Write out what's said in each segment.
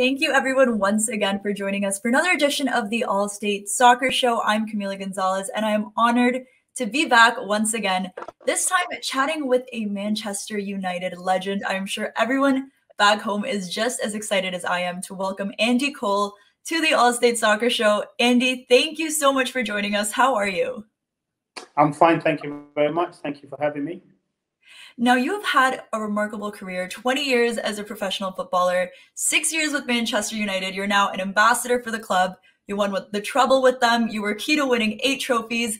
Thank you, everyone, once again for joining us for another edition of the Allstate Soccer Show. I'm Camila Gonzalez, and I am honored to be back once again, this time chatting with a Manchester United legend. I'm sure everyone back home is just as excited as I am to welcome Andy Cole to the Allstate Soccer Show. Andy, thank you so much for joining us. How are you? I'm fine. Thank you very much. Thank you for having me. Now, you have had a remarkable career 20 years as a professional footballer, six years with Manchester United. You're now an ambassador for the club. You won with the treble with them. You were key to winning eight trophies,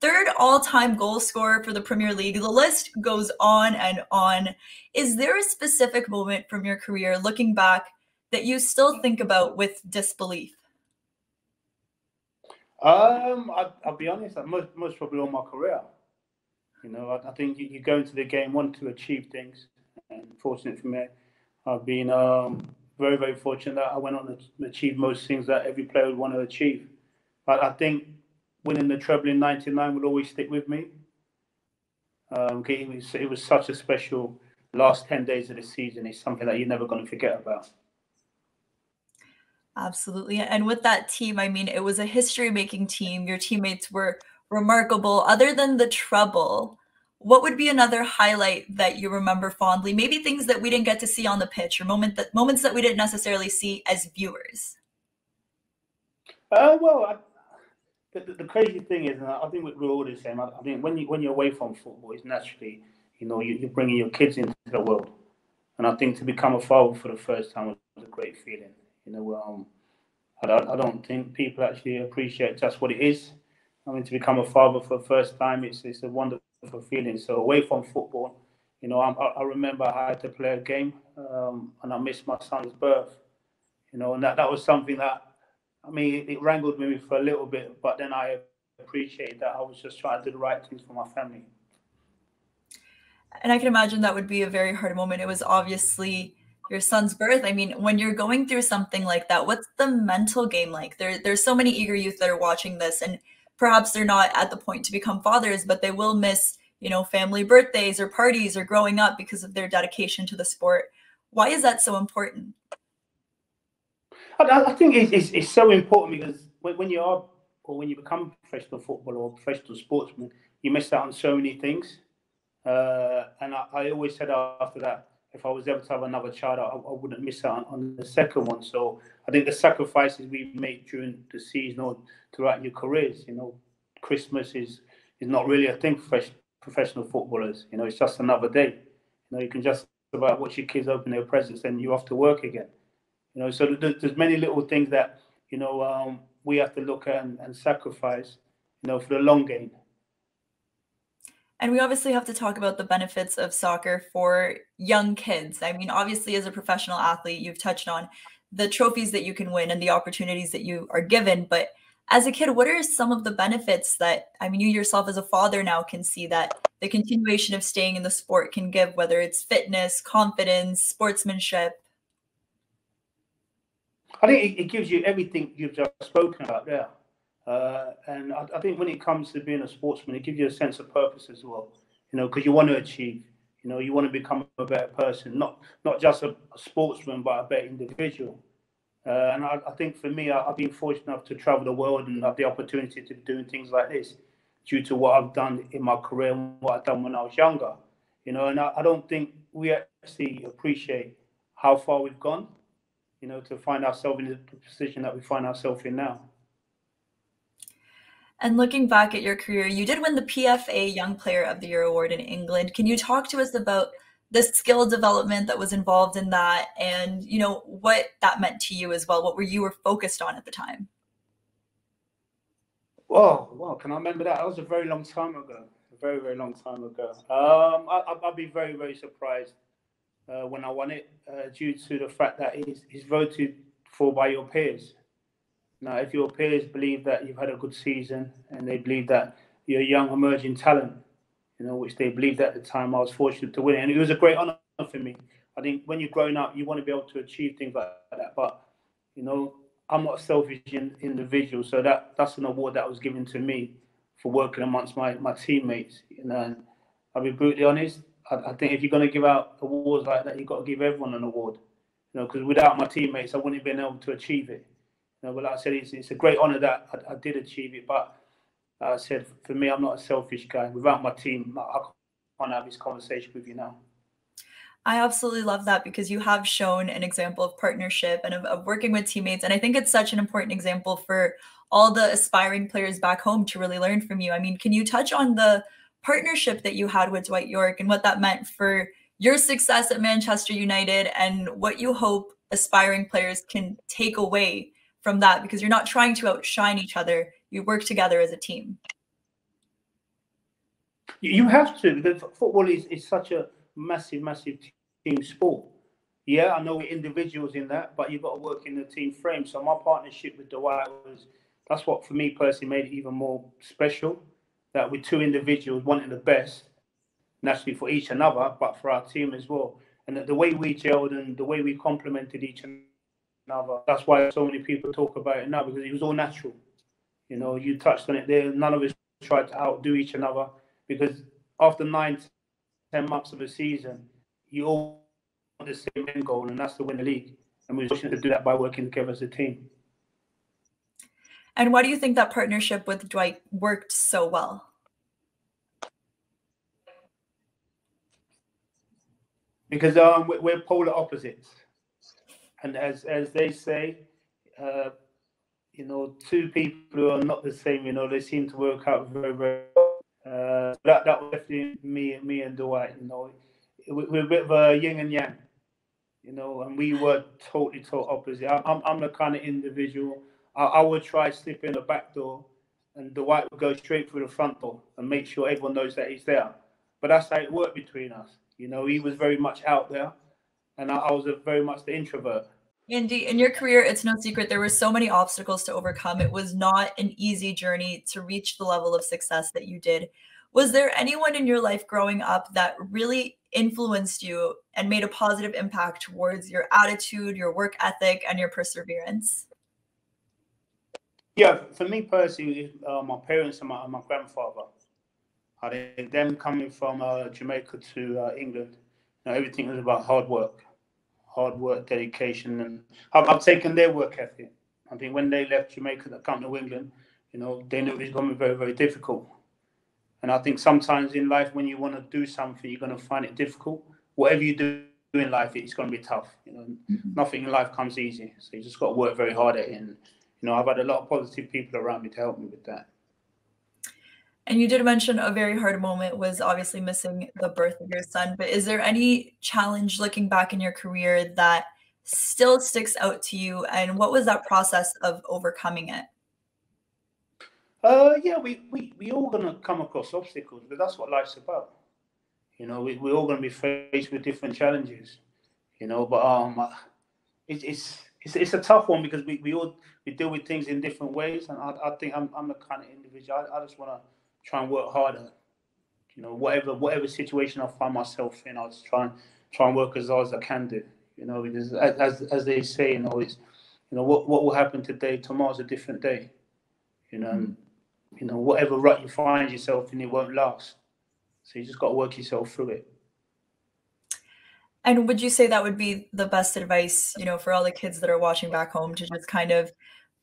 third all time goal scorer for the Premier League. The list goes on and on. Is there a specific moment from your career looking back that you still think about with disbelief? Um, I, will be honest. Most, most probably all my career. You know, I, I think you, you, go into the game wanting to achieve things. And fortunate for me, I've been um, very, very fortunate that I went on to achieve most things that every player would want to achieve. But I think winning the treble in '99 will always stick with me. Um, it, was, it was such a special last 10 days of the season. It's something that you're never going to forget about. Absolutely. And with that team, I mean, it was a history making team. Your teammates were remarkable. Other than the treble, what would be another highlight that you remember fondly? Maybe things that we didn't get to see on the pitch, or moment that moments that we didn't necessarily see as viewers. Uh, well, I, the, the, crazy thing is, and I think we're all the same. I, I think when you when you're away from football, it's naturally, you know, you, are bringing your kids into the world, and I think to become a father for the first time was a great feeling. You know, um, I I don't think people actually appreciate just what it is I mean, to become a father for the first time, it's, it's a wonderful feeling. So away from football, you know, I, I remember I had to play a game um, and I missed my son's birth, you know, and that, that was something that, I mean, it, wrangled me for a little bit, but then I appreciated that I was just trying to do the right things for my family. And I can imagine that would be a very hard moment. It was obviously your son's birth. I mean, when you're going through something like that, what's the mental game like? There, there's so many eager youth that are watching this, and perhaps they're not at the point to become fathers, but they will miss, you know, family birthdays or parties or growing up because of their dedication to the sport. Why is that so important? I, I think it's, it's, it's, so important because when, when you are or when you become professional footballer or professional sportsman, you miss out on so many things. Uh, and I, I, always said after that, if I was ever to have another child, I, I wouldn't miss out on, on, the second one. So I think the sacrifices we make during the season or throughout your careers, you know, Christmas is is not really a thing for professional footballers. You know, it's just another day. You know, you can just about watch your kids open their presents and you're off to work again. You know, so there's many little things that you know um, we have to look at and, and sacrifice. You know, for the long game. And we obviously have to talk about the benefits of soccer for young kids. I mean, obviously, as a professional athlete, you've touched on the trophies that you can win and the opportunities that you are given. But as a kid, what are some of the benefits that, I mean, you yourself as a father now can see that the continuation of staying in the sport can give, whether it's fitness, confidence, sportsmanship? I think it, gives you everything you've just spoken about there. Uh, and I, I, think when it comes to being a sportsman, it gives you a sense of purpose as well. You know, because you want to achieve. You know, you want to become a better person, not not just a, a sportsman, but a better individual. Uh, and I, I, think for me, I, have been fortunate enough to travel the world and have the opportunity to do things like this due to what I've done in my career and what I've done when I was younger. You know, and I, I don't think we actually appreciate how far we've gone. You know, to find ourselves in the position that we find ourselves in now. And looking back at your career, you did win the PFA Young Player of the Year award in England. Can you talk to us about the skill development that was involved in that and, you know, what that meant to you as well? What were you were focused on at the time? Oh, well, can I remember that? That was a very long time ago. A very, very long time ago. Um, I, would be very, very surprised uh, when I won it uh, due to the fact that it's voted for by your peers. Now, if your peers believe that you've had a good season and they believe that you're a young emerging talent, you know, which they believed at the time, I was fortunate to win it. And it was a great honor for me. I think when you're growing up, you want to be able to achieve things like that. But, you know, I'm not a selfish individual. So that that's an award that was given to me for working amongst my, my teammates. You know, and I'll be brutally honest. I, I think if you're going to give out awards like that, you've got to give everyone an award. You know, because without my teammates, I wouldn't have been able to achieve it. You know, like I said, it's, it's a great honour that I, I, did achieve it. But like I said, for me, I'm not a selfish guy. Without my team, I can't have this conversation with you now. I absolutely love that because you have shown an example of partnership and of, of, working with teammates. And I think it's such an important example for all the aspiring players back home to really learn from you. I mean, can you touch on the partnership that you had with Dwight Yorke and what that meant for your success at Manchester United and what you hope aspiring players can take away from that because you're not trying to outshine each other. You work together as a team. You have to football is, is such a massive, massive team sport. Yeah, I know we're individuals in that, but you've got to work in the team frame. So my partnership with Dwight was that's what for me personally made it even more special. That we're two individuals wanting the best, naturally for each another, but for our team as well. And the way we gelled and the way we complemented each another, that's why so many people talk about it now because it was all natural. You know, you touched on it there. None of us tried to outdo each another because after nine, ten months of a season, you all want the same end goal, and that's to win the league. And we are fortunate to do that by working together as a team. And why do you think that partnership with Dwight worked so well? Because um, we're polar opposites, and as as they say, uh, you know, two people who are not the same, you know, they seem to work out very very. Uh, that that was definitely me me and Dwight. You know, we're a bit of a yin and yang, you know, and we were totally total opposite. I'm I'm the kind of individual I, I would try slip in the back door, and Dwight would go straight through the front door and make sure everyone knows that he's there. But that's how it worked between us. You know, he was very much out there, and I, I was very much the introvert. Andy, in your career, it's no secret there were so many obstacles to overcome. It was not an easy journey to reach the level of success that you did. Was there anyone in your life growing up that really influenced you and made a positive impact towards your attitude, your work ethic, and your perseverance? Yeah, for me personally, uh, my parents and my, my grandfather. I think them coming from uh, Jamaica to uh, England, you know, everything was about hard work, hard work, dedication, and I've, I've, taken their work ethic. I think when they left Jamaica to come to England, you know, they knew it was going to be very, very difficult. And I think sometimes in life, when you want to do something, you're going to find it difficult. Whatever you do in life, it's going to be tough. You know, mm-hmm. nothing in life comes easy. So you just got to work very hard at it and you know, I've had a lot of positive people around me to help me with that. And you did mention a very hard moment was obviously missing the birth of your son. But is there any challenge looking back in your career that still sticks out to you? And what was that process of overcoming it? Uh, yeah, we, we, we all going to come across obstacles, but that's what life's about. You know, we, we're all going to be faced with different challenges, you know, but um, it, it's, it's, it's a tough one because we, we all we deal with things in different ways, and I, I think I'm, I'm the kind of individual. I, I just want to try and work harder. You know, whatever whatever situation I find myself in, I'll just try and try and work as hard as I can do. You know, because as as they say, you know, it's you know what what will happen today, tomorrow's a different day. You know, and, you know whatever rut you find yourself in, it won't last. So you just got to work yourself through it. And would you say that would be the best advice, you know, for all the kids that are watching back home to just kind of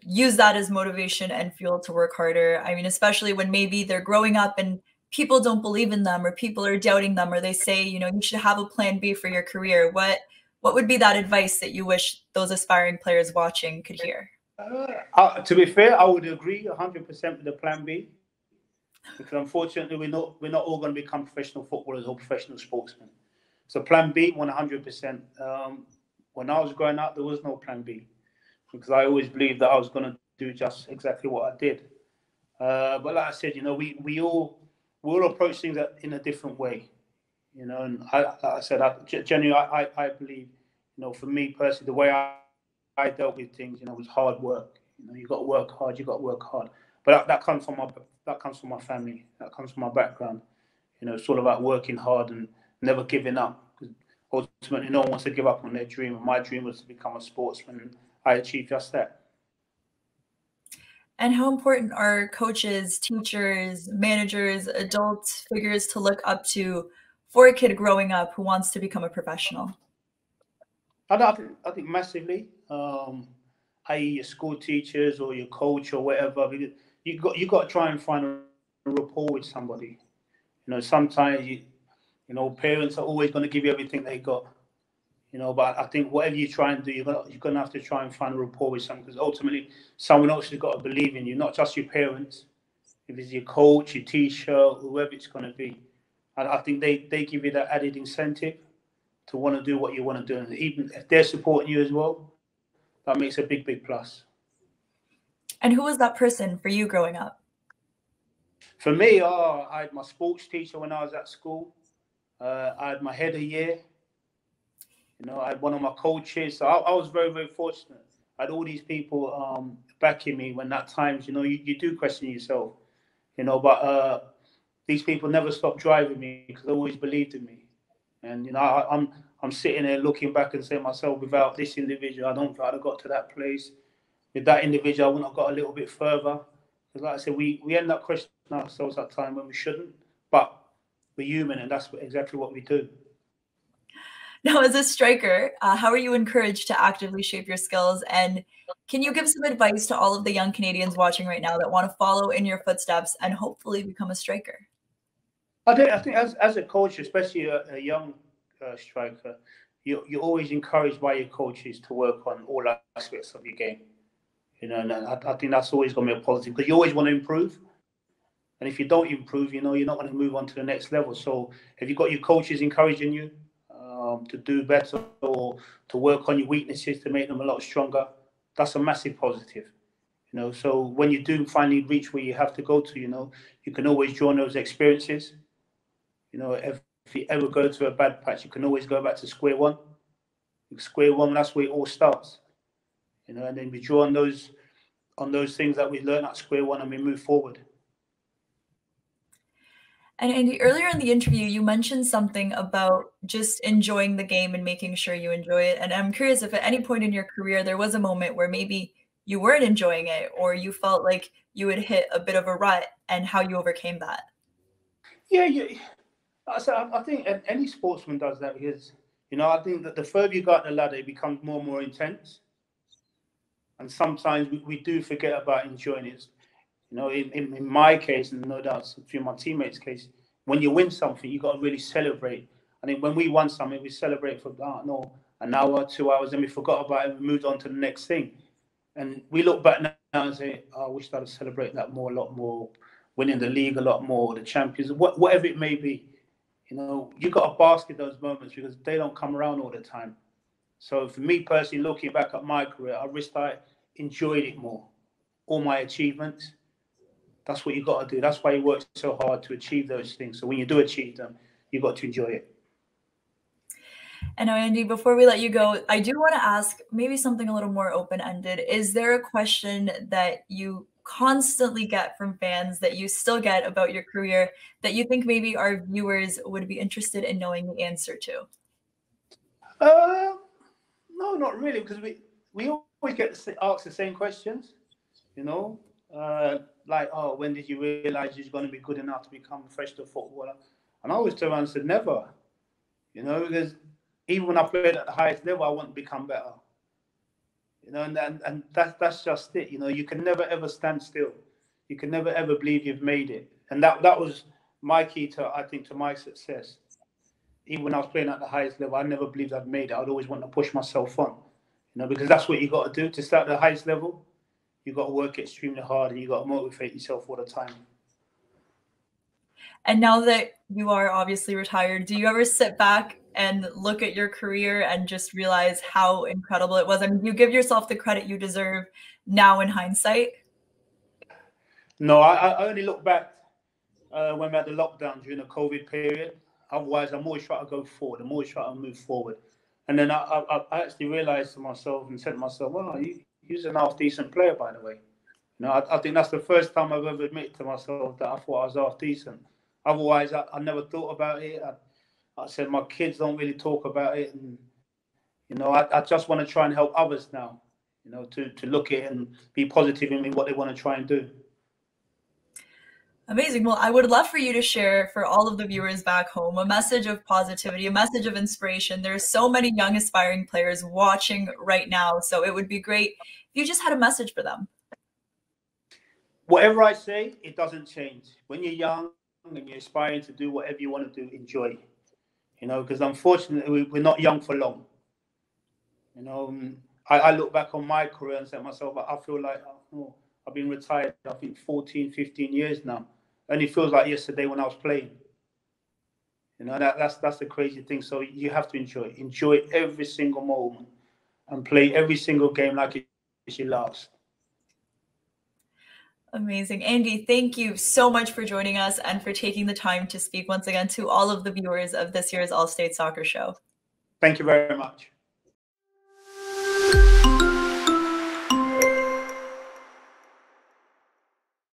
use that as motivation and fuel to work harder? I mean, especially when maybe they're growing up and people don't believe in them or people are doubting them or they say, you know, you should have a plan B for your career. What what would be that advice that you wish those aspiring players watching could hear? Uh, uh, to be fair, I would agree 100% with the plan B because unfortunately we're not we're not all going to become professional footballers or professional sportsmen. So plan B, 100%. Um, when I was growing up, there was no plan B because I always believed that I was going to do just exactly what I did. Uh, but like I said, you know, we, we all we all approach things in a different way. You know, and I, like I said, I, genuinely, I, I believe, you know, for me personally, the way I, I dealt with things, you know, was hard work. You know, you got to work hard. You got to work hard. But that, that comes from my that comes from my family. That comes from my background. You know, it's all about working hard and never giving up. Because Ultimately, no one wants to give up on their dream. My dream was to become a sportsman. I achieved just that. And how important are coaches, teachers, managers, adult figures to look up to for a kid growing up who wants to become a professional? I think I think massively. Um, i.e., your school teachers or your coach or whatever. You got you got to try and find a rapport with somebody. You know, sometimes you, you know, parents are always going to give you everything they got. You know, but I think whatever you try and do, you're gonna you're gonna have to try and find a rapport with someone because ultimately someone else has got to believe in you, not just your parents. If it's your coach, your teacher, whoever it's going to be, and I think they they give you that added incentive to want to do what you want to do, and even if they're supporting you as well, that makes a big big plus. And who was that person for you growing up? For me, oh, I had my sports teacher when I was at school. Uh, I had my head a year. You know, I had one of my coaches. So I, I was very, very fortunate. I had all these people um, backing me when that times, you know, you, you do question yourself, you know, but uh, these people never stopped driving me because they always believed in me. And, you know, I, I'm I'm sitting there looking back and saying myself, without this individual, I don't think I'd have got to that place. With that individual, I wouldn't have got a little bit further. Because like I said, we, we end up questioning ourselves at time when we shouldn't. But we're human, and that's exactly what we do. Now, as a striker, uh, how are you encouraged to actively shape your skills? And can you give some advice to all of the young Canadians watching right now that want to follow in your footsteps and hopefully become a striker? I think, I think as, as a coach, especially a, a young uh, striker, you, you're always encouraged by your coaches to work on all aspects of your game. You know, and I, I think that's always going to be a positive because you always want to improve. And if you don't improve, you know, you're not going to move on to the next level. So if you've got your coaches encouraging you um, to do better or to work on your weaknesses to make them a lot stronger, that's a massive positive. You know, so when you do finally reach where you have to go to, you know, you can always draw on those experiences. You know, if, if you ever go to a bad patch, you can always go back to square one. Square one, that's where it all starts. You know, and then we draw on those on those things that we learn at square one and we move forward. And Andy, earlier in the interview, you mentioned something about just enjoying the game and making sure you enjoy it. And I'm curious if at any point in your career there was a moment where maybe you weren't enjoying it or you felt like you had hit a bit of a rut and how you overcame that. Yeah, yeah. So I think any sportsman does that because, you know, I think that the further you go up the ladder, it becomes more and more intense. And sometimes we, we do forget about enjoying it. You know, in, in, my case, and no doubt a few of my teammates' case, when you win something, you got to really celebrate. I think when we won something, we celebrate for oh, no, an hour, two hours, and we forgot about it and we moved on to the next thing. And we look back now and say, oh, I wish I'd have celebrated that more, a lot more, winning the league a lot more, the champions, whatever it may be. You know, you got to bask in those moments because they don't come around all the time. So for me personally, looking back at my career, I wish I enjoyed it more. All my achievements, that's what you got to do. That's why you work so hard to achieve those things. So when you do achieve them, you've got to enjoy it. And now, Andy, before we let you go, I do want to ask maybe something a little more open ended. Is there a question that you constantly get from fans that you still get about your career that you think maybe our viewers would be interested in knowing the answer to? Uh, no, not really, because we we always get asked the same questions. You know, uh, like, oh, when did you realize you're going to be good enough to become a professional footballer? And I always turn around and said, never. You know, because even when I played at the highest level, I want to become better. You know, and, and, and that's, that's just it. You know, you can never ever stand still. You can never ever believe you've made it. And that, that was my key to, I think, to my success. Even when I was playing at the highest level, I never believed I'd made it. I'd always want to push myself on, you know, because that's what you got to do to start at the highest level you've got to work extremely hard and you've got to motivate yourself all the time. And now that you are obviously retired, do you ever sit back and look at your career and just realize how incredible it was? I mean, you give yourself the credit you deserve now in hindsight? No, I, I only look back uh, when we had the lockdown during the COVID period. Otherwise, I'm always trying to go forward. I'm always trying to move forward. And then I, I, I actually realized to myself and said to myself, well, you, he's an half decent player, by the way. You know, I, I, think that's the first time I've ever admitted to myself that I thought I was half decent. Otherwise, I, I never thought about it. I, I, said my kids don't really talk about it, and you know, I, I just want to try and help others now. You know, to to look at it and be positive in what they want to try and do. Amazing. Well, I would love for you to share for all of the viewers back home a message of positivity, a message of inspiration. There's so many young aspiring players watching right now, so it would be great if you just had a message for them. Whatever I say, it doesn't change. When you're young and you're aspiring to do whatever you want to do, enjoy. You know, because unfortunately we're not young for long. You know, um, I, I, look back on my career and say to myself, I feel like oh, I've been retired, I think 14, 15 years now only feels like yesterday when I was playing. You know, that, that's that's the crazy thing. So you have to enjoy Enjoy every single moment and play every single game like it's your last. Amazing. Andy, thank you so much for joining us and for taking the time to speak once again to all of the viewers of this year's Allstate Soccer Show. Thank you very much.